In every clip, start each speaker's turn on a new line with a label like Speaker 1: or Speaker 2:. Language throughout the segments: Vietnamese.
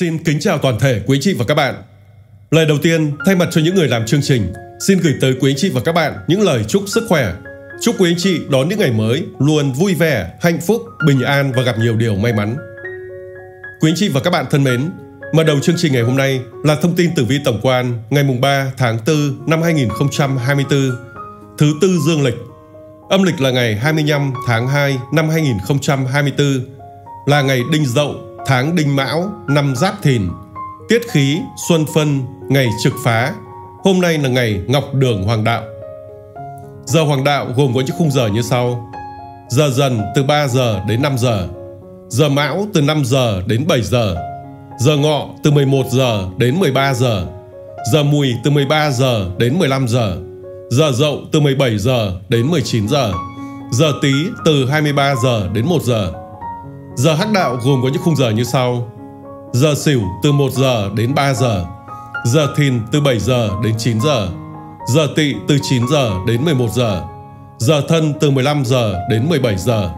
Speaker 1: Xin kính chào toàn thể quý chị và các bạn. Lời đầu tiên, thay mặt cho những người làm chương trình, xin gửi tới quý anh chị và các bạn những lời chúc sức khỏe. Chúc quý anh chị đón những ngày mới luôn vui vẻ, hạnh phúc, bình an và gặp nhiều điều may mắn. Quý anh chị và các bạn thân mến, mở đầu chương trình ngày hôm nay là thông tin tử vi tổng quan ngày mùng 3 tháng 4 năm 2024, thứ tư dương lịch. Âm lịch là ngày 25 tháng 2 năm 2024, là ngày Đinh Dậu, tháng Đinh Mão, năm Giáp Thìn, tiết khí xuân phân, ngày trực phá. Hôm nay là ngày Ngọc Đường Hoàng Đạo. Giờ Hoàng Đạo gồm có những khung giờ như sau. Giờ dần từ 3 giờ đến 5 giờ. Giờ Mão từ 5 giờ đến 7 giờ. Giờ Ngọ từ 11 giờ đến 13 giờ. Giờ Mùi từ 13 giờ đến 15 giờ. Giờ Dậu từ 17 giờ đến 19 giờ. Giờ Tý từ 23 giờ đến 1 giờ. Giờ hắc đạo gồm có những khung giờ như sau. Giờ xỉu từ 1 giờ đến 3 giờ. Giờ thìn từ 7 giờ đến 9 giờ. Giờ tỵ từ 9 giờ đến 11 giờ. Giờ thân từ 15 giờ đến 17 giờ.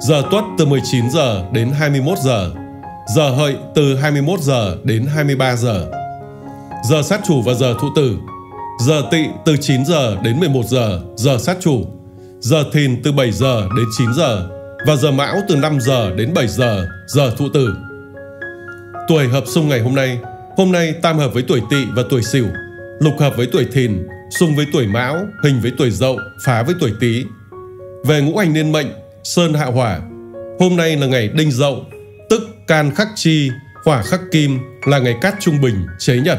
Speaker 1: Giờ tuất từ 19 giờ đến 21 giờ. Giờ hợi từ 21 giờ đến 23 giờ. Giờ sát chủ và giờ thụ tử. Giờ tỵ từ 9 giờ đến 11 giờ, giờ sát chủ. Giờ thìn từ 7 giờ đến 9 giờ và giờ mão từ 5 giờ đến 7 giờ, giờ thụ tử. Tuổi hợp xung ngày hôm nay, hôm nay tam hợp với tuổi tỵ và tuổi sửu, lục hợp với tuổi thìn, xung với tuổi mão, hình với tuổi dậu, phá với tuổi tý. Về ngũ hành niên mệnh, sơn hạ hỏa, hôm nay là ngày đinh dậu, tức can khắc chi, hỏa khắc kim là ngày cát trung bình, chế nhật.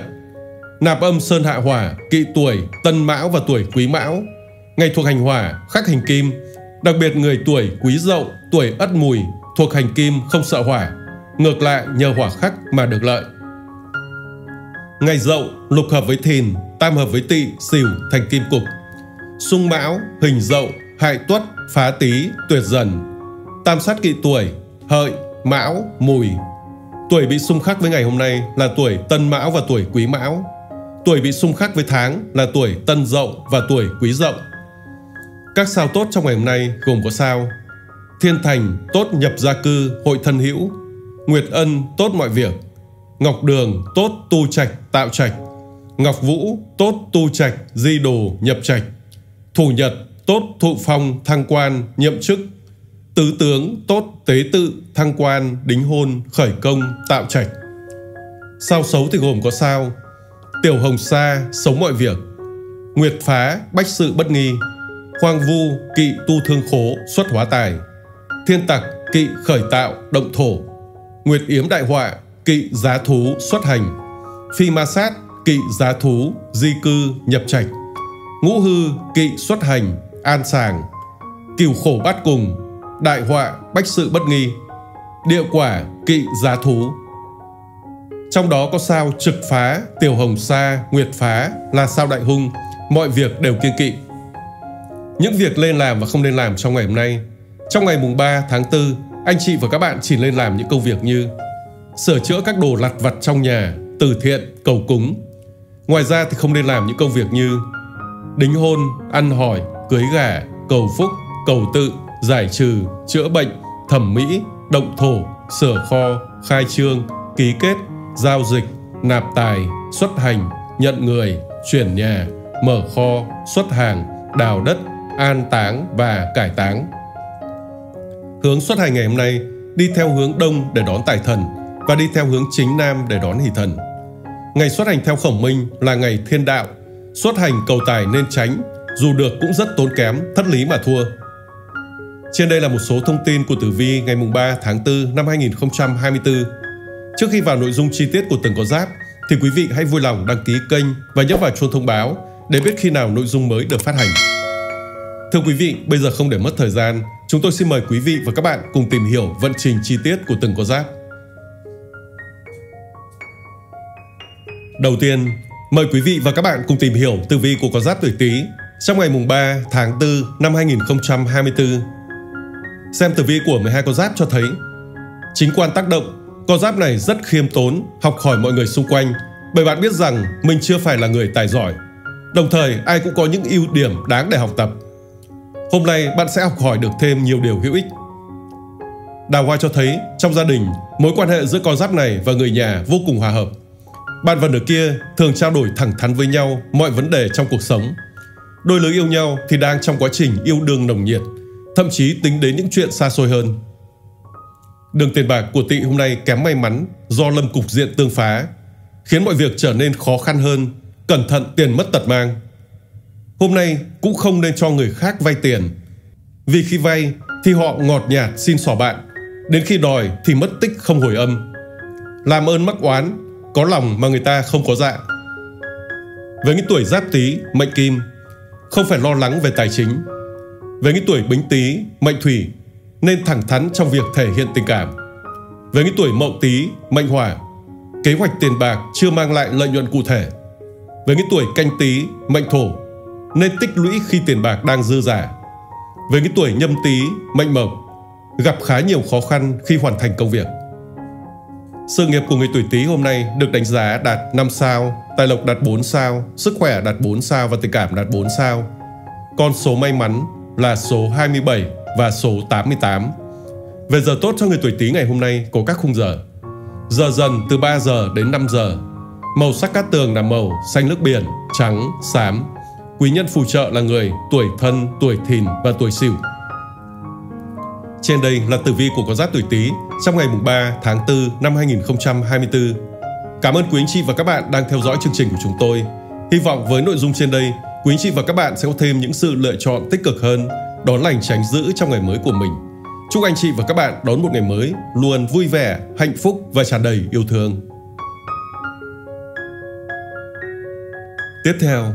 Speaker 1: Nạp âm sơn hạ hỏa, kỵ tuổi, tân mão và tuổi quý mão. Ngày thuộc hành hỏa, khắc hành kim, Đặc biệt người tuổi quý dậu, tuổi ất mùi thuộc hành kim không sợ hỏa, ngược lại nhờ hỏa khắc mà được lợi. Ngày dậu lục hợp với thìn, tam hợp với tỵ, sửu thành kim cục. Xung mão, hình dậu, hại tuất, phá tý, tuyệt dần. Tam sát kỵ tuổi, hợi, mão, mùi. Tuổi bị xung khắc với ngày hôm nay là tuổi tân mão và tuổi quý mão. Tuổi bị xung khắc với tháng là tuổi tân dậu và tuổi quý dậu. Các sao tốt trong ngày hôm nay gồm có sao. Thiên Thành tốt nhập gia cư, hội thân hữu. Nguyệt Ân tốt mọi việc. Ngọc Đường tốt tu trạch, tạo trạch. Ngọc Vũ tốt tu trạch, di đồ, nhập trạch. Thủ Nhật tốt thụ phong, thăng quan, nhậm chức. Tứ tướng tốt tế tự, thăng quan, đính hôn, khởi công, tạo trạch. Sao xấu thì gồm có sao. Tiểu Hồng Sa sống mọi việc. Nguyệt Phá bách sự bất nghi. Hoang vu kỵ tu thương khố xuất hóa tài Thiên tặc kỵ khởi tạo động thổ Nguyệt yếm đại họa kỵ giá thú xuất hành Phi ma sát kỵ giá thú di cư nhập trạch Ngũ hư kỵ xuất hành an sàng Cửu khổ bát cùng Đại họa bách sự bất nghi Địa quả kỵ giá thú. Trong đó có sao trực phá, tiểu hồng sa, nguyệt phá là sao đại hung Mọi việc đều kiên kỵ những việc lên làm và không nên làm trong ngày hôm nay. Trong ngày mùng 3 tháng 4, anh chị và các bạn chỉ nên làm những công việc như sửa chữa các đồ lặt vặt trong nhà, từ thiện, cầu cúng. Ngoài ra thì không nên làm những công việc như đính hôn, ăn hỏi, cưới gả, cầu phúc, cầu tự, giải trừ, chữa bệnh, thẩm mỹ, động thổ, sửa kho, khai trương, ký kết, giao dịch, nạp tài, xuất hành, nhận người, chuyển nhà, mở kho, xuất hàng, đào đất, an táng và cải táng. Hướng xuất hành ngày hôm nay đi theo hướng đông để đón tài thần và đi theo hướng chính nam để đón hỷ thần. Ngày xuất hành theo khổng minh là ngày thiên đạo, xuất hành cầu tài nên tránh, dù được cũng rất tốn kém, thất lý mà thua. Trên đây là một số thông tin của tử vi ngày mùng 3 tháng 4 năm 2024. Trước khi vào nội dung chi tiết của từng có giáp, thì quý vị hãy vui lòng đăng ký kênh và nhấn vào chuông thông báo để biết khi nào nội dung mới được phát hành. Thưa quý vị, bây giờ không để mất thời gian, chúng tôi xin mời quý vị và các bạn cùng tìm hiểu vận trình chi tiết của từng con giáp. Đầu tiên, mời quý vị và các bạn cùng tìm hiểu tử vi của con giáp tuổi Tý trong ngày mùng 3 tháng 4 năm 2024. Xem tử vi của 12 con giáp cho thấy chính quan tác động, con giáp này rất khiêm tốn, học hỏi mọi người xung quanh bởi bạn biết rằng mình chưa phải là người tài giỏi. Đồng thời, ai cũng có những ưu điểm đáng để học tập Hôm nay bạn sẽ học hỏi được thêm nhiều điều hữu ích. Đào hoa cho thấy trong gia đình, mối quan hệ giữa con giáp này và người nhà vô cùng hòa hợp. Bạn và nửa kia thường trao đổi thẳng thắn với nhau mọi vấn đề trong cuộc sống. Đôi lứa yêu nhau thì đang trong quá trình yêu đương nồng nhiệt, thậm chí tính đến những chuyện xa xôi hơn. Đường tiền bạc của Tị hôm nay kém may mắn do lâm cục diện tương phá, khiến mọi việc trở nên khó khăn hơn, cẩn thận tiền mất tật mang. Hôm nay cũng không nên cho người khác vay tiền, vì khi vay thì họ ngọt nhạt xin xỏ bạn, đến khi đòi thì mất tích không hồi âm. Làm ơn mắc oán, có lòng mà người ta không có dạ. Với những tuổi giáp tý, mệnh kim, không phải lo lắng về tài chính. Với những tuổi bính tý, mệnh thủy, nên thẳng thắn trong việc thể hiện tình cảm. Với những tuổi mậu tý, mệnh hỏa, kế hoạch tiền bạc chưa mang lại lợi nhuận cụ thể. Với những tuổi canh tý, mệnh thổ, nên tích lũy khi tiền bạc đang dư giả. Với cái tuổi nhâm tý, mệnh mộc, gặp khá nhiều khó khăn khi hoàn thành công việc. Sự nghiệp của người tuổi Tý hôm nay được đánh giá đạt 5 sao, tài lộc đạt 4 sao, sức khỏe đạt 4 sao và tình cảm đạt 4 sao. Con số may mắn là số 27 và số 88. Về giờ tốt cho người tuổi Tý ngày hôm nay có các khung giờ. Giờ dần từ 3 giờ đến 5 giờ. Màu sắc cát tường là màu xanh nước biển, trắng, xám. Quý nhân phù trợ là người tuổi thân, tuổi thìn và tuổi sửu. Trên đây là tử vi của con giáp tuổi Tý trong ngày mùng 3 tháng 4 năm 2024. Cảm ơn quý anh chị và các bạn đang theo dõi chương trình của chúng tôi. Hy vọng với nội dung trên đây, quý anh chị và các bạn sẽ có thêm những sự lựa chọn tích cực hơn, đón lành tránh giữ trong ngày mới của mình. Chúc anh chị và các bạn đón một ngày mới luôn vui vẻ, hạnh phúc và tràn đầy yêu thương. Tiếp theo,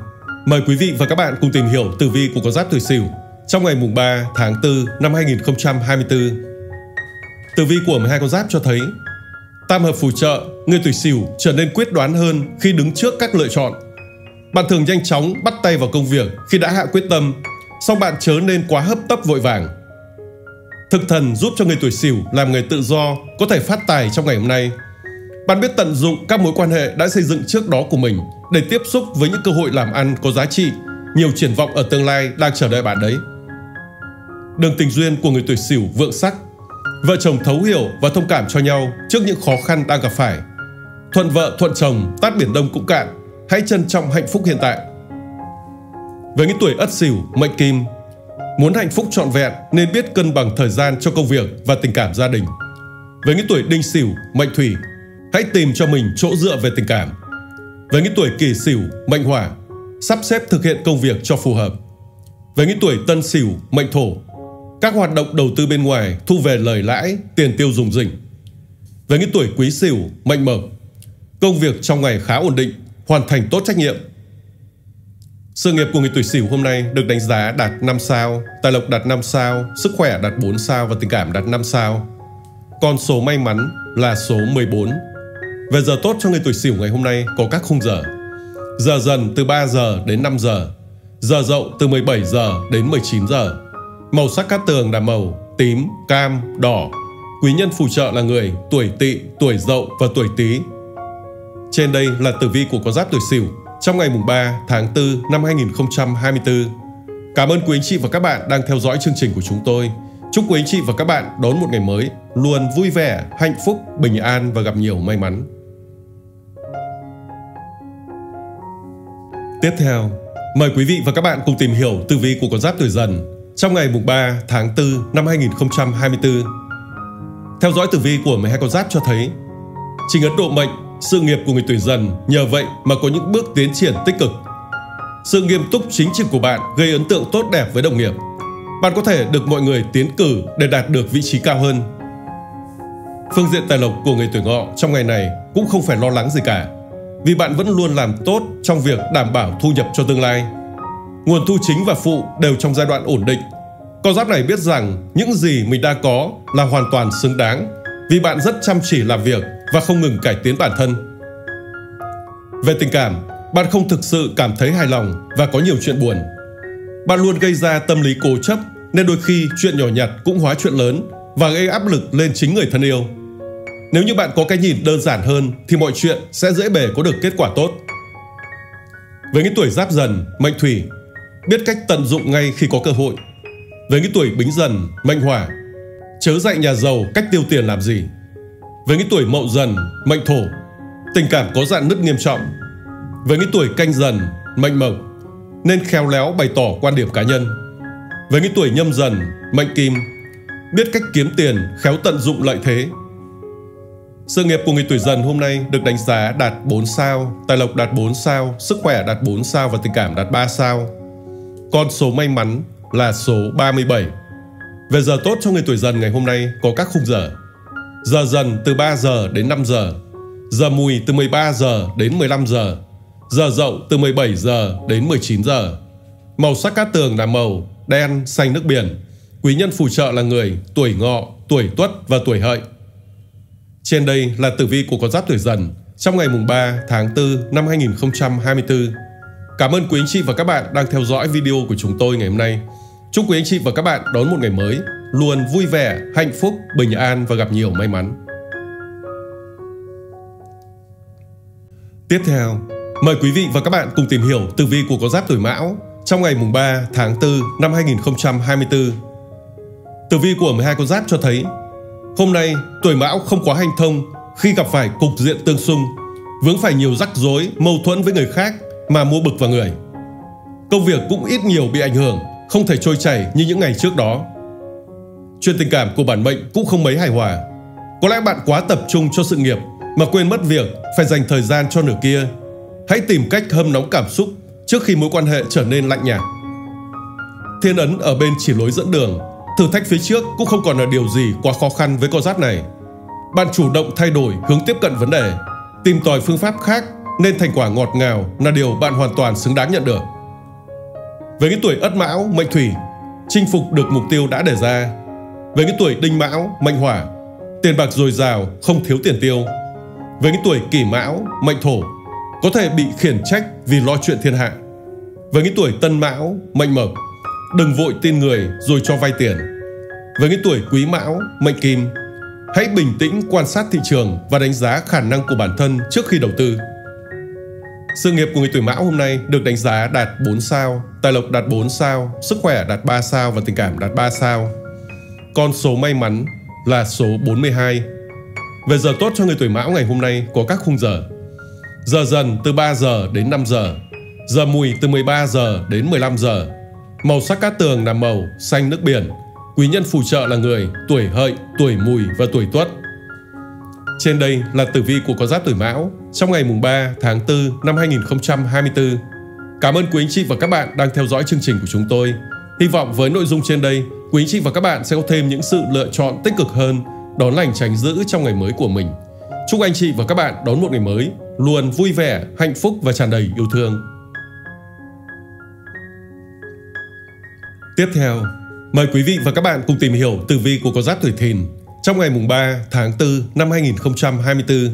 Speaker 1: mời quý vị và các bạn cùng tìm hiểu tử vi của con giáp tuổi Sửu trong ngày mùng 3 tháng 4 năm 2024. Tử vi của 12 con giáp cho thấy Tam hợp phù trợ, người tuổi Sửu trở nên quyết đoán hơn khi đứng trước các lựa chọn. Bạn thường nhanh chóng bắt tay vào công việc khi đã hạ quyết tâm, song bạn chớ nên quá hấp tấp vội vàng. Thực thần giúp cho người tuổi Sửu làm người tự do có thể phát tài trong ngày hôm nay. Bạn biết tận dụng các mối quan hệ đã xây dựng trước đó của mình để tiếp xúc với những cơ hội làm ăn có giá trị, nhiều triển vọng ở tương lai đang chờ đợi bạn đấy đường tình duyên của người tuổi Sửu vượng sắc. Vợ chồng thấu hiểu và thông cảm cho nhau trước những khó khăn đang gặp phải. Thuận vợ thuận chồng, tát biển đông cũng cạn. Hãy trân trọng hạnh phúc hiện tại. Với những tuổi Ất Sửu, mệnh Kim, muốn hạnh phúc trọn vẹn nên biết cân bằng thời gian cho công việc và tình cảm gia đình. Với những tuổi Đinh Sửu, mệnh Thủy, hãy tìm cho mình chỗ dựa về tình cảm. Với những tuổi Kỷ Sửu, mệnh Hỏa, sắp xếp thực hiện công việc cho phù hợp. Với những tuổi Tân Sửu, mệnh Thổ, các hoạt động đầu tư bên ngoài thu về lời lãi, tiền tiêu dùng dình. Với những tuổi quý sửu, mệnh mộc, công việc trong ngày khá ổn định, hoàn thành tốt trách nhiệm. Sự nghiệp của người tuổi sửu hôm nay được đánh giá đạt 5 sao, tài lộc đạt 5 sao, sức khỏe đạt 4 sao và tình cảm đạt 5 sao. Con số may mắn là số 14. Về giờ tốt cho người tuổi sửu ngày hôm nay có các khung giờ. Giờ dần từ 3 giờ đến 5 giờ, giờ dậu từ 17 giờ đến 19 giờ Màu sắc cát tường là màu tím, cam, đỏ. Quý nhân phù trợ là người tuổi tỵ, tuổi dậu và tuổi tý. Trên đây là tử vi của con giáp tuổi sửu trong ngày mùng 3 tháng 4 năm 2024. Cảm ơn quý anh chị và các bạn đang theo dõi chương trình của chúng tôi. Chúc quý anh chị và các bạn đón một ngày mới luôn vui vẻ, hạnh phúc, bình an và gặp nhiều may mắn. Tiếp theo, mời quý vị và các bạn cùng tìm hiểu tử vi của con giáp tuổi dần trong ngày mùng 3 tháng 4 năm 2024. Theo dõi tử vi của 12 con giáp cho thấy, trình ấn độ mệnh, sự nghiệp của người tuổi dần nhờ vậy mà có những bước tiến triển tích cực. Sự nghiêm túc chính trực của bạn gây ấn tượng tốt đẹp với đồng nghiệp. Bạn có thể được mọi người tiến cử để đạt được vị trí cao hơn. Phương diện tài lộc của người tuổi ngọ trong ngày này cũng không phải lo lắng gì cả, vì bạn vẫn luôn làm tốt trong việc đảm bảo thu nhập cho tương lai nguồn thu chính và phụ đều trong giai đoạn ổn định. Con giáp này biết rằng những gì mình đang có là hoàn toàn xứng đáng vì bạn rất chăm chỉ làm việc và không ngừng cải tiến bản thân. Về tình cảm, bạn không thực sự cảm thấy hài lòng và có nhiều chuyện buồn. Bạn luôn gây ra tâm lý cố chấp nên đôi khi chuyện nhỏ nhặt cũng hóa chuyện lớn và gây áp lực lên chính người thân yêu. Nếu như bạn có cái nhìn đơn giản hơn thì mọi chuyện sẽ dễ bề có được kết quả tốt. Với những tuổi giáp dần, mệnh thủy biết cách tận dụng ngay khi có cơ hội. Với những tuổi bính dần, mệnh hỏa, chớ dạy nhà giàu cách tiêu tiền làm gì. Với những tuổi mậu dần, mệnh thổ, tình cảm có dạn nứt nghiêm trọng. Với những tuổi canh dần, mệnh mộc, nên khéo léo bày tỏ quan điểm cá nhân. Với những tuổi nhâm dần, mệnh kim, biết cách kiếm tiền, khéo tận dụng lợi thế. Sự nghiệp của người tuổi dần hôm nay được đánh giá đạt 4 sao, tài lộc đạt 4 sao, sức khỏe đạt 4 sao và tình cảm đạt 3 sao. Con số may mắn là số 37. Về giờ tốt cho người tuổi dần ngày hôm nay có các khung giờ. Giờ dần từ 3 giờ đến 5 giờ. Giờ mùi từ 13 giờ đến 15 giờ. Giờ dậu từ 17 giờ đến 19 giờ. Màu sắc cát tường là màu đen, xanh nước biển. Quý nhân phù trợ là người tuổi ngọ, tuổi tuất và tuổi hợi. Trên đây là tử vi của con giáp tuổi dần trong ngày mùng 3 tháng 4 năm 2024. Cảm ơn quý anh chị và các bạn đang theo dõi video của chúng tôi ngày hôm nay. Chúc quý anh chị và các bạn đón một ngày mới luôn vui vẻ, hạnh phúc, bình an và gặp nhiều may mắn. Tiếp theo, mời quý vị và các bạn cùng tìm hiểu tử vi của con giáp tuổi Mão trong ngày mùng 3 tháng 4 năm 2024. Tử vi của 12 con giáp cho thấy hôm nay tuổi Mão không quá hành thông khi gặp phải cục diện tương xung, vướng phải nhiều rắc rối, mâu thuẫn với người khác mà mua bực vào người. Công việc cũng ít nhiều bị ảnh hưởng, không thể trôi chảy như những ngày trước đó. Chuyện tình cảm của bản mệnh cũng không mấy hài hòa. Có lẽ bạn quá tập trung cho sự nghiệp mà quên mất việc phải dành thời gian cho nửa kia. Hãy tìm cách hâm nóng cảm xúc trước khi mối quan hệ trở nên lạnh nhạt. Thiên ấn ở bên chỉ lối dẫn đường, thử thách phía trước cũng không còn là điều gì quá khó khăn với con giáp này. Bạn chủ động thay đổi hướng tiếp cận vấn đề, tìm tòi phương pháp khác nên thành quả ngọt ngào là điều bạn hoàn toàn xứng đáng nhận được. Với những tuổi Ất Mão, mệnh Thủy, chinh phục được mục tiêu đã đề ra. Với những tuổi Đinh Mão, mệnh Hỏa, tiền bạc dồi dào, không thiếu tiền tiêu. Với những tuổi Kỷ Mão, mệnh Thổ, có thể bị khiển trách vì lo chuyện thiên hạ. Với những tuổi Tân Mão, mệnh Mộc, đừng vội tin người rồi cho vay tiền. Với những tuổi Quý Mão, mệnh Kim, hãy bình tĩnh quan sát thị trường và đánh giá khả năng của bản thân trước khi đầu tư. Sự nghiệp của người tuổi Mão hôm nay được đánh giá đạt 4 sao, tài lộc đạt 4 sao, sức khỏe đạt 3 sao và tình cảm đạt 3 sao. Con số may mắn là số 42. Về giờ tốt cho người tuổi Mão ngày hôm nay có các khung giờ. Giờ dần từ 3 giờ đến 5 giờ, giờ mùi từ 13 giờ đến 15 giờ. Màu sắc cát tường là màu xanh nước biển. Quý nhân phù trợ là người tuổi hợi, tuổi mùi và tuổi tuất. Trên đây là tử vi của con giáp tuổi Mão trong ngày mùng 3 tháng 4 năm 2024. Cảm ơn quý anh chị và các bạn đang theo dõi chương trình của chúng tôi. Hy vọng với nội dung trên đây, quý anh chị và các bạn sẽ có thêm những sự lựa chọn tích cực hơn, đón lành tránh dữ trong ngày mới của mình. Chúc anh chị và các bạn đón một ngày mới luôn vui vẻ, hạnh phúc và tràn đầy yêu thương. Tiếp theo, mời quý vị và các bạn cùng tìm hiểu tử vi của con giáp tuổi Thìn trong ngày mùng 3 tháng 4 năm 2024.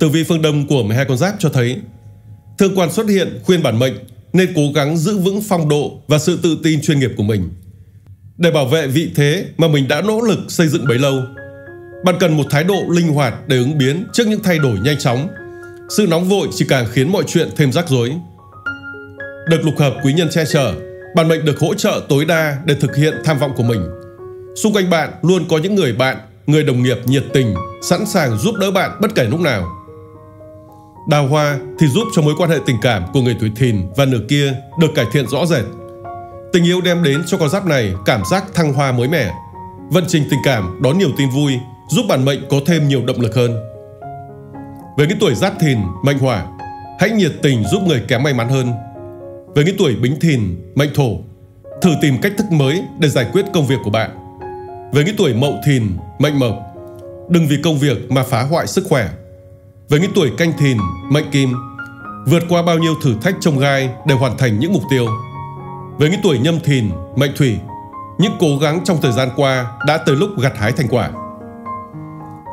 Speaker 1: Tử vi phương Đông của 12 con giáp cho thấy Thương quan xuất hiện khuyên bản mệnh nên cố gắng giữ vững phong độ và sự tự tin chuyên nghiệp của mình. Để bảo vệ vị thế mà mình đã nỗ lực xây dựng bấy lâu, bạn cần một thái độ linh hoạt để ứng biến trước những thay đổi nhanh chóng. Sự nóng vội chỉ càng khiến mọi chuyện thêm rắc rối. Được lục hợp quý nhân che chở, bản mệnh được hỗ trợ tối đa để thực hiện tham vọng của mình. Xung quanh bạn luôn có những người bạn, người đồng nghiệp nhiệt tình, sẵn sàng giúp đỡ bạn bất kể lúc nào. Đào hoa thì giúp cho mối quan hệ tình cảm của người tuổi thìn và nửa kia được cải thiện rõ rệt. Tình yêu đem đến cho con giáp này cảm giác thăng hoa mới mẻ. Vận trình tình cảm đón nhiều tin vui, giúp bản mệnh có thêm nhiều động lực hơn. Với những tuổi giáp thìn, mệnh hỏa, hãy nhiệt tình giúp người kém may mắn hơn. Với những tuổi bính thìn, mệnh thổ, thử tìm cách thức mới để giải quyết công việc của bạn. Với những tuổi mậu thìn, mệnh mộc, đừng vì công việc mà phá hoại sức khỏe. Với những tuổi canh thìn, mệnh kim, vượt qua bao nhiêu thử thách trong gai để hoàn thành những mục tiêu. Với những tuổi nhâm thìn, mệnh thủy, những cố gắng trong thời gian qua đã tới lúc gặt hái thành quả.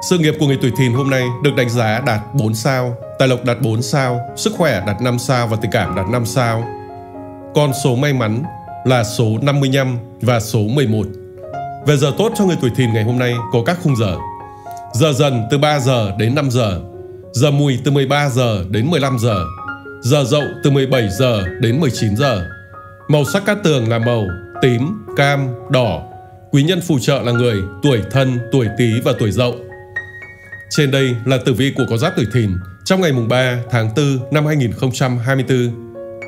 Speaker 1: Sự nghiệp của người tuổi thìn hôm nay được đánh giá đạt 4 sao, tài lộc đạt 4 sao, sức khỏe đạt 5 sao và tình cảm đạt 5 sao. Con số may mắn là số 55 và số 11. Về giờ tốt cho người tuổi thìn ngày hôm nay có các khung giờ. Giờ dần từ 3 giờ đến 5 giờ, giờ mùi từ 13 giờ đến 15 giờ, giờ dậu từ 17 giờ đến 19 giờ. Màu sắc cát tường là màu tím, cam, đỏ. Quý nhân phù trợ là người tuổi thân, tuổi tý và tuổi dậu. Trên đây là tử vi của có giáp tuổi thìn trong ngày mùng 3 tháng 4 năm 2024.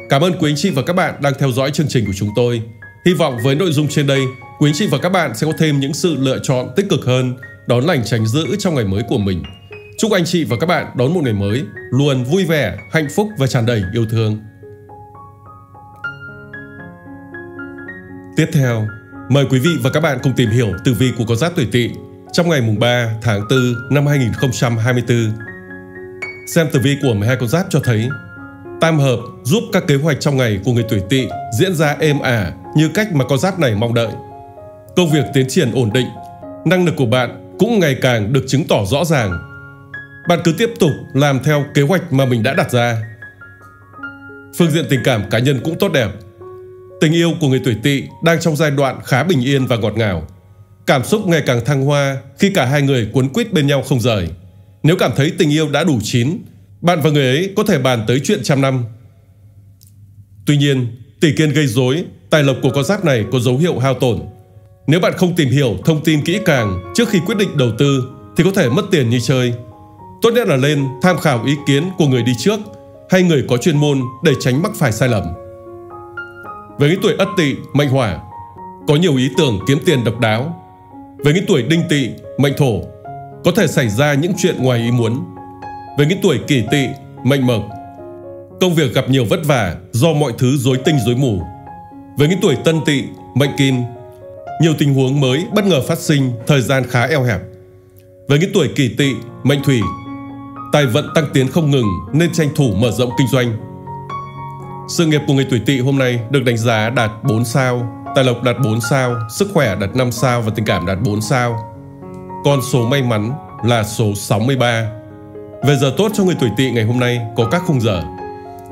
Speaker 1: Cảm ơn quý anh chị và các bạn đang theo dõi chương trình của chúng tôi. Hy vọng với nội dung trên đây, quý anh chị và các bạn sẽ có thêm những sự lựa chọn tích cực hơn, đón lành tránh dữ trong ngày mới của mình. Chúc anh chị và các bạn đón một ngày mới luôn vui vẻ, hạnh phúc và tràn đầy yêu thương. Tiếp theo, mời quý vị và các bạn cùng tìm hiểu tử vi của con giáp tuổi Tỵ trong ngày mùng 3 tháng 4 năm 2024. Xem tử vi của 12 con giáp cho thấy Tam hợp giúp các kế hoạch trong ngày của người tuổi Tỵ diễn ra êm ả như cách mà con giáp này mong đợi. Công việc tiến triển ổn định, năng lực của bạn cũng ngày càng được chứng tỏ rõ ràng. Bạn cứ tiếp tục làm theo kế hoạch mà mình đã đặt ra. Phương diện tình cảm cá nhân cũng tốt đẹp. Tình yêu của người tuổi Tỵ đang trong giai đoạn khá bình yên và ngọt ngào. Cảm xúc ngày càng thăng hoa khi cả hai người cuốn quýt bên nhau không rời. Nếu cảm thấy tình yêu đã đủ chín bạn và người ấy có thể bàn tới chuyện trăm năm. Tuy nhiên, tỷ kiên gây rối, tài lộc của con giáp này có dấu hiệu hao tổn. Nếu bạn không tìm hiểu thông tin kỹ càng trước khi quyết định đầu tư thì có thể mất tiền như chơi. Tốt nhất là lên tham khảo ý kiến của người đi trước hay người có chuyên môn để tránh mắc phải sai lầm. Với những tuổi ất tỵ, mệnh hỏa, có nhiều ý tưởng kiếm tiền độc đáo. Với những tuổi đinh tỵ, mệnh thổ, có thể xảy ra những chuyện ngoài ý muốn với những tuổi kỷ tỵ, mệnh mộc. Công việc gặp nhiều vất vả do mọi thứ rối tinh rối mù. Với những tuổi tân tỵ, mệnh kim, nhiều tình huống mới bất ngờ phát sinh, thời gian khá eo hẹp. Với những tuổi kỷ tỵ, mệnh thủy, tài vận tăng tiến không ngừng nên tranh thủ mở rộng kinh doanh. Sự nghiệp của người tuổi tỵ hôm nay được đánh giá đạt 4 sao, tài lộc đạt 4 sao, sức khỏe đạt 5 sao và tình cảm đạt 4 sao. Con số may mắn là số 63. Về giờ tốt cho người tuổi tỵ ngày hôm nay có các khung giờ.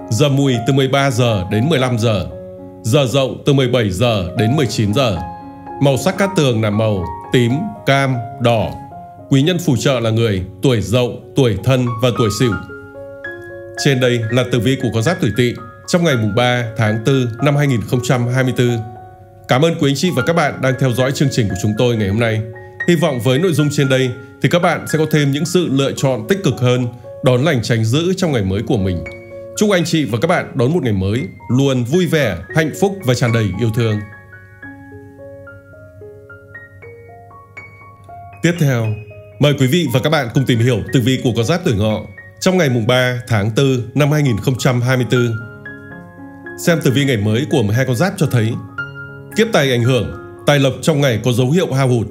Speaker 1: Giờ mùi từ 13 giờ đến 15 giờ. Giờ dậu từ 17 giờ đến 19 giờ. Màu sắc cát tường là màu tím, cam, đỏ. Quý nhân phù trợ là người tuổi dậu, tuổi thân và tuổi sửu. Trên đây là tử vi của con giáp tuổi tỵ trong ngày mùng 3 tháng 4 năm 2024. Cảm ơn quý anh chị và các bạn đang theo dõi chương trình của chúng tôi ngày hôm nay. Hy vọng với nội dung trên đây thì các bạn sẽ có thêm những sự lựa chọn tích cực hơn, đón lành tránh dữ trong ngày mới của mình. Chúc anh chị và các bạn đón một ngày mới luôn vui vẻ, hạnh phúc và tràn đầy yêu thương. Tiếp theo, mời quý vị và các bạn cùng tìm hiểu tử vi của con giáp tuổi ngọ trong ngày mùng 3 tháng 4 năm 2024. Xem tử vi ngày mới của 12 con giáp cho thấy kiếp tài ảnh hưởng, tài lộc trong ngày có dấu hiệu hao hụt,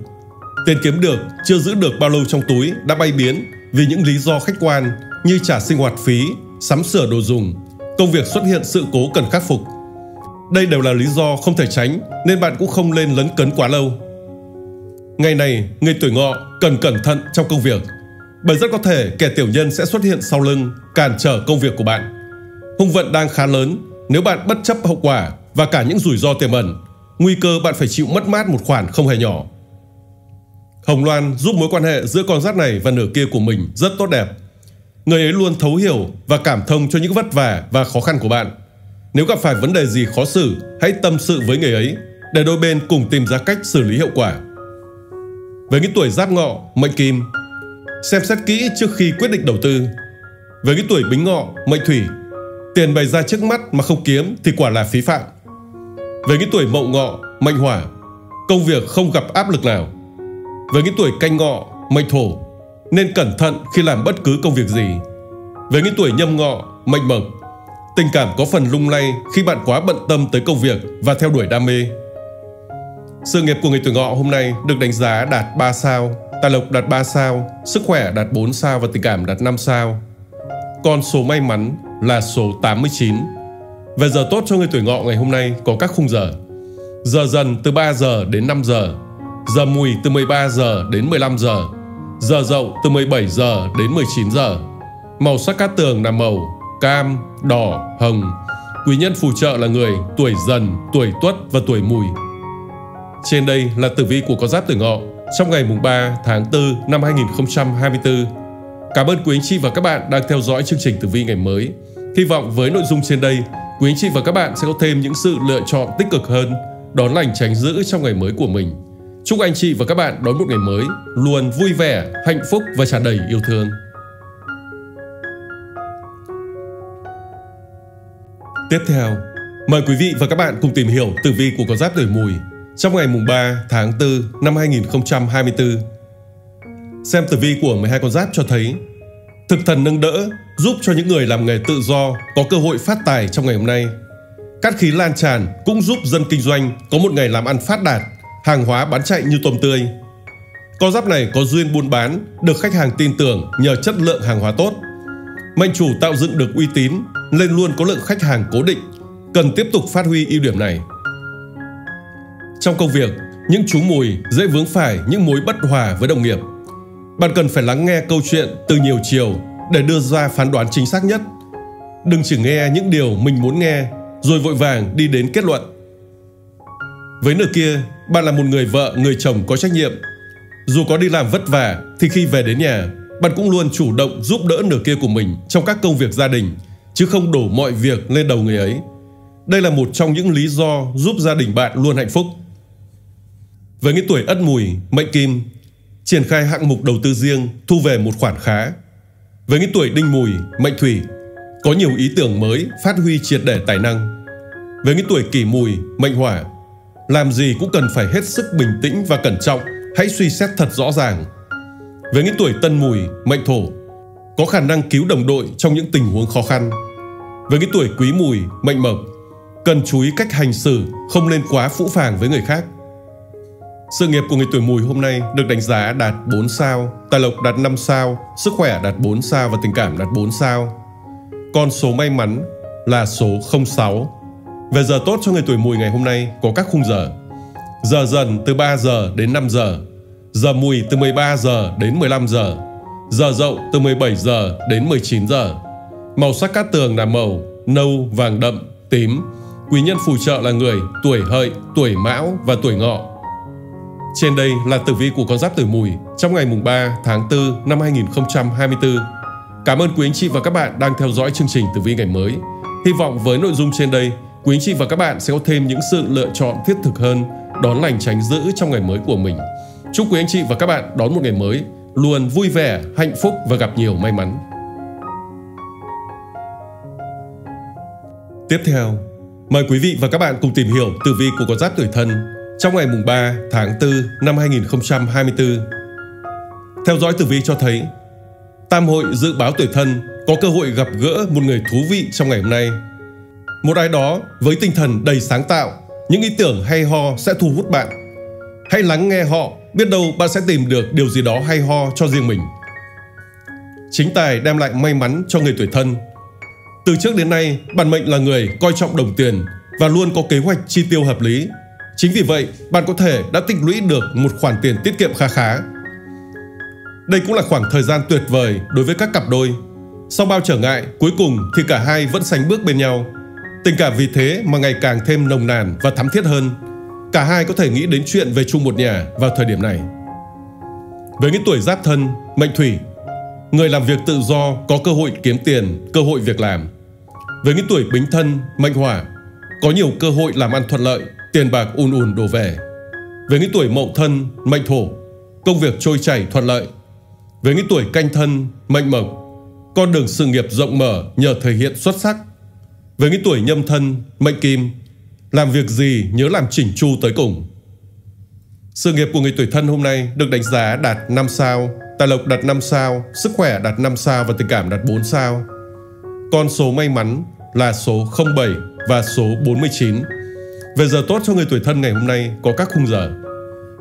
Speaker 1: Tiền kiếm được chưa giữ được bao lâu trong túi đã bay biến vì những lý do khách quan như trả sinh hoạt phí, sắm sửa đồ dùng, công việc xuất hiện sự cố cần khắc phục. Đây đều là lý do không thể tránh nên bạn cũng không lên lấn cấn quá lâu. Ngày này, người tuổi ngọ cần cẩn thận trong công việc bởi rất có thể kẻ tiểu nhân sẽ xuất hiện sau lưng cản trở công việc của bạn. Hung vận đang khá lớn nếu bạn bất chấp hậu quả và cả những rủi ro tiềm ẩn, nguy cơ bạn phải chịu mất mát một khoản không hề nhỏ. Hồng Loan giúp mối quan hệ giữa con giáp này và nửa kia của mình rất tốt đẹp. Người ấy luôn thấu hiểu và cảm thông cho những vất vả và khó khăn của bạn. Nếu gặp phải vấn đề gì khó xử, hãy tâm sự với người ấy để đôi bên cùng tìm ra cách xử lý hiệu quả. Với những tuổi giáp ngọ, mệnh kim, xem xét kỹ trước khi quyết định đầu tư. Với những tuổi bính ngọ, mệnh thủy, tiền bày ra trước mắt mà không kiếm thì quả là phí phạm. Với những tuổi mậu ngọ, mệnh hỏa, công việc không gặp áp lực nào. Với những tuổi canh ngọ, mệnh thổ, nên cẩn thận khi làm bất cứ công việc gì. Với những tuổi nhâm ngọ, mệnh mộc, tình cảm có phần lung lay khi bạn quá bận tâm tới công việc và theo đuổi đam mê. Sự nghiệp của người tuổi ngọ hôm nay được đánh giá đạt 3 sao, tài lộc đạt 3 sao, sức khỏe đạt 4 sao và tình cảm đạt 5 sao. Còn số may mắn là số 89. Về giờ tốt cho người tuổi ngọ ngày hôm nay có các khung giờ. Giờ dần từ 3 giờ đến 5 giờ, Giờ mùi từ 13 giờ đến 15 giờ. Giờ dậu từ 17 giờ đến 19 giờ. Màu sắc cát tường là màu cam, đỏ, hồng. Quý nhân phù trợ là người tuổi dần, tuổi tuất và tuổi mùi. Trên đây là tử vi của con giáp tuổi ngọ trong ngày mùng 3 tháng 4 năm 2024. Cảm ơn quý anh chị và các bạn đang theo dõi chương trình tử vi ngày mới. Hy vọng với nội dung trên đây, quý anh chị và các bạn sẽ có thêm những sự lựa chọn tích cực hơn, đón lành tránh giữ trong ngày mới của mình. Chúc anh chị và các bạn đón một ngày mới luôn vui vẻ, hạnh phúc và tràn đầy yêu thương. Tiếp theo, mời quý vị và các bạn cùng tìm hiểu tử vi của con giáp tuổi mùi trong ngày mùng 3 tháng 4 năm 2024. Xem tử vi của 12 con giáp cho thấy thực thần nâng đỡ giúp cho những người làm nghề tự do có cơ hội phát tài trong ngày hôm nay. Cát khí lan tràn cũng giúp dân kinh doanh có một ngày làm ăn phát đạt, hàng hóa bán chạy như tôm tươi. Con giáp này có duyên buôn bán, được khách hàng tin tưởng nhờ chất lượng hàng hóa tốt. Mệnh chủ tạo dựng được uy tín nên luôn có lượng khách hàng cố định, cần tiếp tục phát huy ưu điểm này. Trong công việc, những chú mùi dễ vướng phải những mối bất hòa với đồng nghiệp. Bạn cần phải lắng nghe câu chuyện từ nhiều chiều để đưa ra phán đoán chính xác nhất. Đừng chỉ nghe những điều mình muốn nghe rồi vội vàng đi đến kết luận. Với nửa kia, bạn là một người vợ, người chồng có trách nhiệm. Dù có đi làm vất vả thì khi về đến nhà, bạn cũng luôn chủ động giúp đỡ nửa kia của mình trong các công việc gia đình, chứ không đổ mọi việc lên đầu người ấy. Đây là một trong những lý do giúp gia đình bạn luôn hạnh phúc. Với những tuổi ất mùi, mệnh kim, triển khai hạng mục đầu tư riêng, thu về một khoản khá. Với những tuổi đinh mùi, mệnh thủy, có nhiều ý tưởng mới, phát huy triệt để tài năng. Với những tuổi kỷ mùi, mệnh hỏa, làm gì cũng cần phải hết sức bình tĩnh và cẩn trọng, hãy suy xét thật rõ ràng. Với những tuổi tân mùi, mệnh thổ, có khả năng cứu đồng đội trong những tình huống khó khăn. Với những tuổi quý mùi, mệnh mộc, cần chú ý cách hành xử, không nên quá phũ phàng với người khác. Sự nghiệp của người tuổi mùi hôm nay được đánh giá đạt 4 sao, tài lộc đạt 5 sao, sức khỏe đạt 4 sao và tình cảm đạt 4 sao. Con số may mắn là số 06. Về giờ tốt cho người tuổi mùi ngày hôm nay có các khung giờ. Giờ dần từ 3 giờ đến 5 giờ. Giờ mùi từ 13 giờ đến 15 giờ. Giờ dậu từ 17 giờ đến 19 giờ. Màu sắc cát tường là màu nâu, vàng đậm, tím. Quý nhân phù trợ là người tuổi hợi, tuổi mão và tuổi ngọ. Trên đây là tử vi của con giáp tuổi mùi trong ngày mùng 3 tháng 4 năm 2024. Cảm ơn quý anh chị và các bạn đang theo dõi chương trình tử vi ngày mới. Hy vọng với nội dung trên đây, quý anh chị và các bạn sẽ có thêm những sự lựa chọn thiết thực hơn, đón lành tránh dữ trong ngày mới của mình. Chúc quý anh chị và các bạn đón một ngày mới luôn vui vẻ, hạnh phúc và gặp nhiều may mắn. Tiếp theo, mời quý vị và các bạn cùng tìm hiểu tử vi của con giáp tuổi thân trong ngày mùng 3 tháng 4 năm 2024. Theo dõi tử vi cho thấy, Tam hội dự báo tuổi thân có cơ hội gặp gỡ một người thú vị trong ngày hôm nay. Một ai đó với tinh thần đầy sáng tạo, những ý tưởng hay ho sẽ thu hút bạn. Hãy lắng nghe họ, biết đâu bạn sẽ tìm được điều gì đó hay ho cho riêng mình. Chính tài đem lại may mắn cho người tuổi thân. Từ trước đến nay, bản mệnh là người coi trọng đồng tiền và luôn có kế hoạch chi tiêu hợp lý. Chính vì vậy, bạn có thể đã tích lũy được một khoản tiền tiết kiệm khá khá đây cũng là khoảng thời gian tuyệt vời đối với các cặp đôi. Sau bao trở ngại, cuối cùng thì cả hai vẫn sánh bước bên nhau. Tình cảm vì thế mà ngày càng thêm nồng nàn và thắm thiết hơn. Cả hai có thể nghĩ đến chuyện về chung một nhà vào thời điểm này. Với những tuổi giáp thân, mệnh thủy, người làm việc tự do có cơ hội kiếm tiền, cơ hội việc làm. Với những tuổi bính thân, mệnh hỏa, có nhiều cơ hội làm ăn thuận lợi, tiền bạc ùn ùn đổ về. Với những tuổi mậu thân, mệnh thổ, công việc trôi chảy thuận lợi, với những tuổi canh thân, mệnh mộc, con đường sự nghiệp rộng mở nhờ thể hiện xuất sắc. Với cái tuổi nhâm thân, mệnh kim, làm việc gì nhớ làm chỉnh chu tới cùng. Sự nghiệp của người tuổi thân hôm nay được đánh giá đạt 5 sao, tài lộc đạt 5 sao, sức khỏe đạt 5 sao và tình cảm đạt 4 sao. Con số may mắn là số 07 và số 49. Về giờ tốt cho người tuổi thân ngày hôm nay có các khung giờ.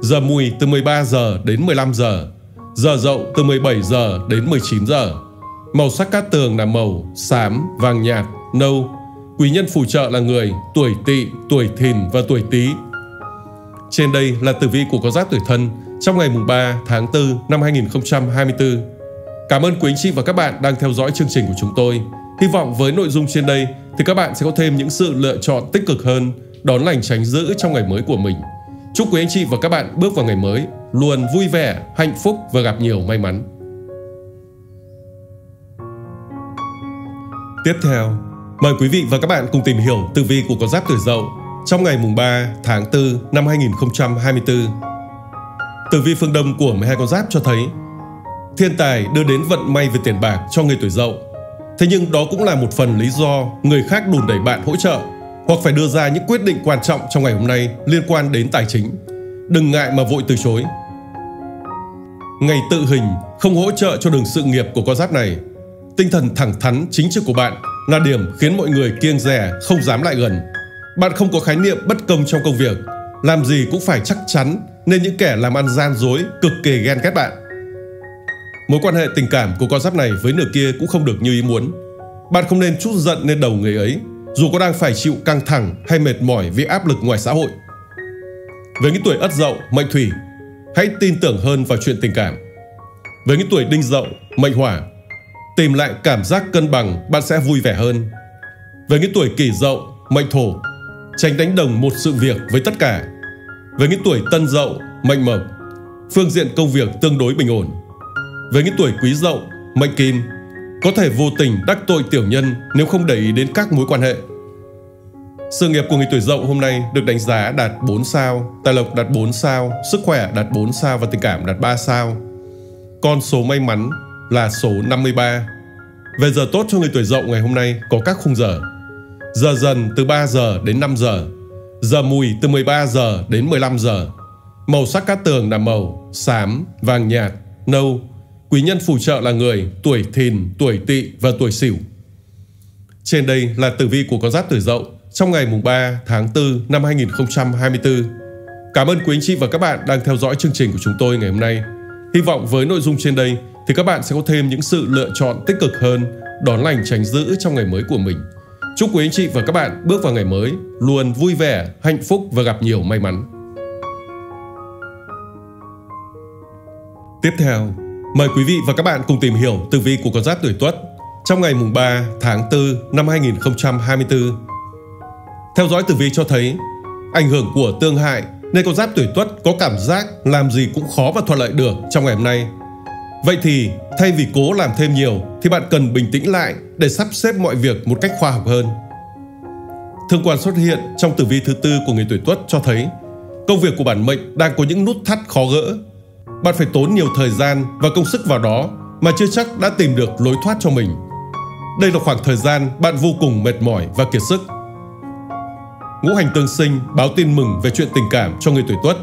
Speaker 1: Giờ mùi từ 13 giờ đến 15 giờ, giờ dậu từ 17 giờ đến 19 giờ. Màu sắc cát tường là màu xám, vàng nhạt, nâu. Quý nhân phù trợ là người tuổi tỵ, tuổi thìn và tuổi tý. Trên đây là tử vi của con giáp tuổi thân trong ngày mùng 3 tháng 4 năm 2024. Cảm ơn quý anh chị và các bạn đang theo dõi chương trình của chúng tôi. Hy vọng với nội dung trên đây thì các bạn sẽ có thêm những sự lựa chọn tích cực hơn, đón lành tránh dữ trong ngày mới của mình. Chúc quý anh chị và các bạn bước vào ngày mới luôn vui vẻ, hạnh phúc và gặp nhiều may mắn. Tiếp theo, mời quý vị và các bạn cùng tìm hiểu tử vi của con giáp tuổi Dậu trong ngày mùng 3 tháng 4 năm 2024. Tử vi phương Đông của 12 con giáp cho thấy, thiên tài đưa đến vận may về tiền bạc cho người tuổi dậu. Thế nhưng đó cũng là một phần lý do người khác đùn đẩy bạn hỗ trợ hoặc phải đưa ra những quyết định quan trọng trong ngày hôm nay liên quan đến tài chính. Đừng ngại mà vội từ chối. Ngày tự hình không hỗ trợ cho đường sự nghiệp của con giáp này. Tinh thần thẳng thắn chính trực của bạn là điểm khiến mọi người kiêng dè không dám lại gần. Bạn không có khái niệm bất công trong công việc, làm gì cũng phải chắc chắn nên những kẻ làm ăn gian dối cực kỳ ghen ghét bạn. Mối quan hệ tình cảm của con giáp này với nửa kia cũng không được như ý muốn. Bạn không nên chút giận lên đầu người ấy, dù có đang phải chịu căng thẳng hay mệt mỏi vì áp lực ngoài xã hội. Với những tuổi ất dậu, mệnh thủy, hãy tin tưởng hơn vào chuyện tình cảm. Với những tuổi đinh dậu, mệnh hỏa, tìm lại cảm giác cân bằng bạn sẽ vui vẻ hơn. Với những tuổi kỷ dậu, mệnh thổ, tránh đánh đồng một sự việc với tất cả. Với những tuổi tân dậu, mệnh mộc, phương diện công việc tương đối bình ổn. Với những tuổi quý dậu, mệnh kim, có thể vô tình đắc tội tiểu nhân nếu không để ý đến các mối quan hệ. Sự nghiệp của người tuổi dậu hôm nay được đánh giá đạt 4 sao, tài lộc đạt 4 sao, sức khỏe đạt 4 sao và tình cảm đạt 3 sao. Con số may mắn là số 53. Về giờ tốt cho người tuổi dậu ngày hôm nay có các khung giờ. Giờ dần từ 3 giờ đến 5 giờ. Giờ mùi từ 13 giờ đến 15 giờ. Màu sắc cát tường là màu xám, vàng nhạt, nâu. Quý nhân phù trợ là người tuổi thìn, tuổi tỵ và tuổi sửu. Trên đây là tử vi của con giáp tuổi dậu trong ngày mùng 3 tháng 4 năm 2024. Cảm ơn quý anh chị và các bạn đang theo dõi chương trình của chúng tôi ngày hôm nay. Hy vọng với nội dung trên đây thì các bạn sẽ có thêm những sự lựa chọn tích cực hơn, đón lành tránh dữ trong ngày mới của mình. Chúc quý anh chị và các bạn bước vào ngày mới luôn vui vẻ, hạnh phúc và gặp nhiều may mắn. Tiếp theo, mời quý vị và các bạn cùng tìm hiểu tử vi của con giáp tuổi Tuất trong ngày mùng 3 tháng 4 năm 2024. Theo dõi tử vi cho thấy ảnh hưởng của tương hại nên con giáp tuổi Tuất có cảm giác làm gì cũng khó và thuận lợi được trong ngày hôm nay. Vậy thì, thay vì cố làm thêm nhiều, thì bạn cần bình tĩnh lại để sắp xếp mọi việc một cách khoa học hơn. Thương quan xuất hiện trong tử vi thứ tư của người tuổi Tuất cho thấy, công việc của bản mệnh đang có những nút thắt khó gỡ. Bạn phải tốn nhiều thời gian và công sức vào đó mà chưa chắc đã tìm được lối thoát cho mình. Đây là khoảng thời gian bạn vô cùng mệt mỏi và kiệt sức. Ngũ hành tương sinh báo tin mừng về chuyện tình cảm cho người tuổi Tuất.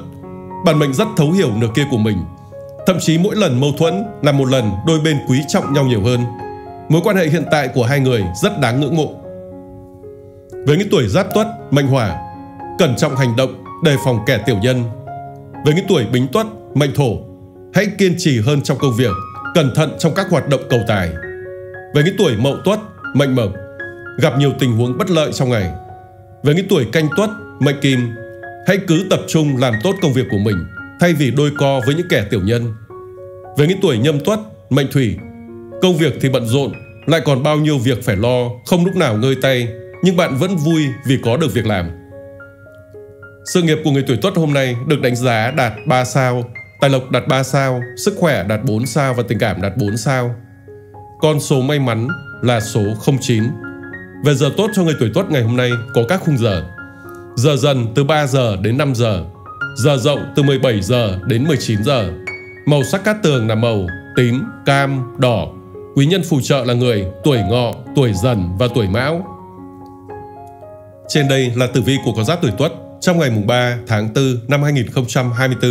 Speaker 1: Bản mệnh rất thấu hiểu nửa kia của mình Thậm chí mỗi lần mâu thuẫn là một lần đôi bên quý trọng nhau nhiều hơn. Mối quan hệ hiện tại của hai người rất đáng ngưỡng mộ. Với những tuổi giáp tuất, mệnh hỏa, cẩn trọng hành động, đề phòng kẻ tiểu nhân. Với những tuổi bính tuất, mệnh thổ, hãy kiên trì hơn trong công việc, cẩn thận trong các hoạt động cầu tài. Với những tuổi mậu tuất, mệnh mộc, gặp nhiều tình huống bất lợi trong ngày. Với những tuổi canh tuất, mệnh kim, hãy cứ tập trung làm tốt công việc của mình thay vì đôi co với những kẻ tiểu nhân. về những tuổi nhâm tuất, mệnh thủy, công việc thì bận rộn, lại còn bao nhiêu việc phải lo, không lúc nào ngơi tay, nhưng bạn vẫn vui vì có được việc làm. Sự nghiệp của người tuổi tuất hôm nay được đánh giá đạt 3 sao, tài lộc đạt 3 sao, sức khỏe đạt 4 sao và tình cảm đạt 4 sao. Con số may mắn là số 09. Về giờ tốt cho người tuổi tuất ngày hôm nay có các khung giờ. Giờ dần từ 3 giờ đến 5 giờ, giờ rộng từ 17 giờ đến 19 giờ. Màu sắc cát tường là màu tím, cam, đỏ. Quý nhân phù trợ là người tuổi ngọ, tuổi dần và tuổi mão. Trên đây là tử vi của con giáp tuổi tuất trong ngày mùng 3 tháng 4 năm 2024.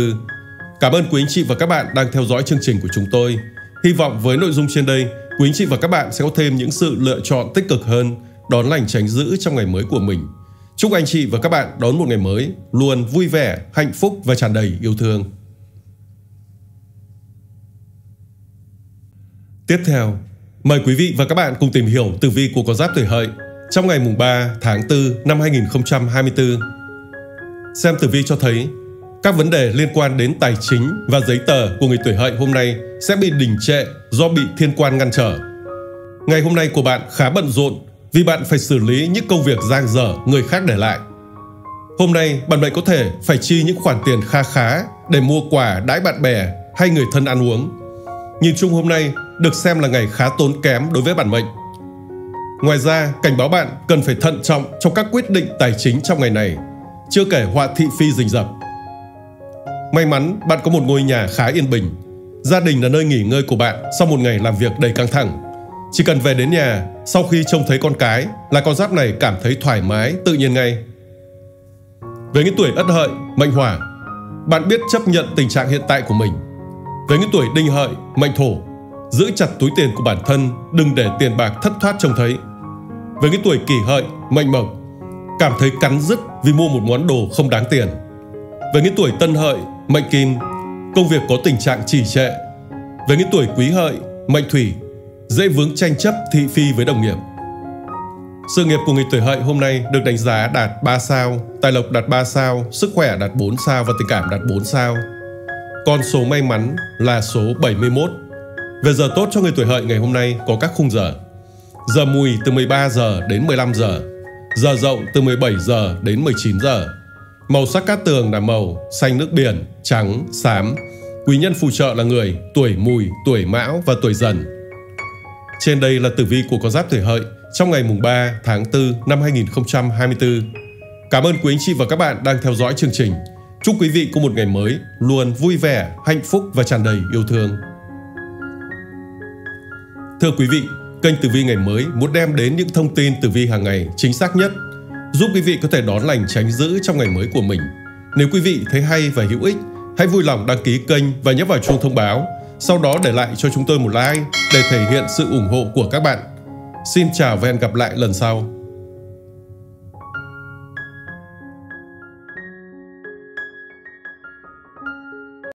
Speaker 1: Cảm ơn quý anh chị và các bạn đang theo dõi chương trình của chúng tôi. Hy vọng với nội dung trên đây, quý anh chị và các bạn sẽ có thêm những sự lựa chọn tích cực hơn, đón lành tránh dữ trong ngày mới của mình. Chúc anh chị và các bạn đón một ngày mới luôn vui vẻ, hạnh phúc và tràn đầy yêu thương. Tiếp theo, mời quý vị và các bạn cùng tìm hiểu tử vi của con giáp tuổi hợi trong ngày mùng 3 tháng 4 năm 2024. Xem tử vi cho thấy các vấn đề liên quan đến tài chính và giấy tờ của người tuổi hợi hôm nay sẽ bị đình trệ do bị thiên quan ngăn trở. Ngày hôm nay của bạn khá bận rộn vì bạn phải xử lý những công việc giang dở người khác để lại. Hôm nay, bạn mệnh có thể phải chi những khoản tiền kha khá để mua quà đãi bạn bè hay người thân ăn uống. Nhìn chung hôm nay được xem là ngày khá tốn kém đối với bản mệnh. Ngoài ra, cảnh báo bạn cần phải thận trọng trong các quyết định tài chính trong ngày này, chưa kể họa thị phi rình rập. May mắn bạn có một ngôi nhà khá yên bình. Gia đình là nơi nghỉ ngơi của bạn sau một ngày làm việc đầy căng thẳng. Chỉ cần về đến nhà, sau khi trông thấy con cái là con giáp này cảm thấy thoải mái, tự nhiên ngay. Với những tuổi ất hợi, mệnh hỏa, bạn biết chấp nhận tình trạng hiện tại của mình. Với những tuổi đinh hợi, mệnh thổ, giữ chặt túi tiền của bản thân, đừng để tiền bạc thất thoát trông thấy. Với những tuổi kỷ hợi, mệnh mộc, cảm thấy cắn rứt vì mua một món đồ không đáng tiền. Với những tuổi tân hợi, mệnh kim, công việc có tình trạng trì trệ. Với những tuổi quý hợi, mệnh thủy, dễ vướng tranh chấp thị phi với đồng nghiệp. Sự nghiệp của người tuổi hợi hôm nay được đánh giá đạt 3 sao, tài lộc đạt 3 sao, sức khỏe đạt 4 sao và tình cảm đạt 4 sao. Con số may mắn là số 71. Về giờ tốt cho người tuổi hợi ngày hôm nay có các khung giờ. Giờ mùi từ 13 giờ đến 15 giờ. Giờ rộng từ 17 giờ đến 19 giờ. Màu sắc cát tường là màu xanh nước biển, trắng, xám. Quý nhân phù trợ là người tuổi mùi, tuổi mão và tuổi dần. Trên đây là tử vi của con giáp tuổi hợi trong ngày mùng 3 tháng 4 năm 2024. Cảm ơn quý anh chị và các bạn đang theo dõi chương trình. Chúc quý vị có một ngày mới luôn vui vẻ, hạnh phúc và tràn đầy yêu thương. Thưa quý vị, kênh Tử vi ngày mới muốn đem đến những thông tin tử vi hàng ngày chính xác nhất, giúp quý vị có thể đón lành tránh dữ trong ngày mới của mình. Nếu quý vị thấy hay và hữu ích, hãy vui lòng đăng ký kênh và nhấp vào chuông thông báo, sau đó để lại cho chúng tôi một like để thể hiện sự ủng hộ của các bạn. Xin chào và hẹn gặp lại lần sau.